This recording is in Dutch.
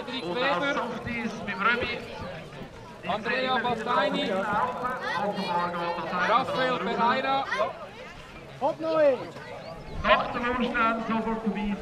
Cedric Weber, Andrea Bastaini, Rafael Pereira, Hopp, Noé! Nach dem Umstand sofort vorbei.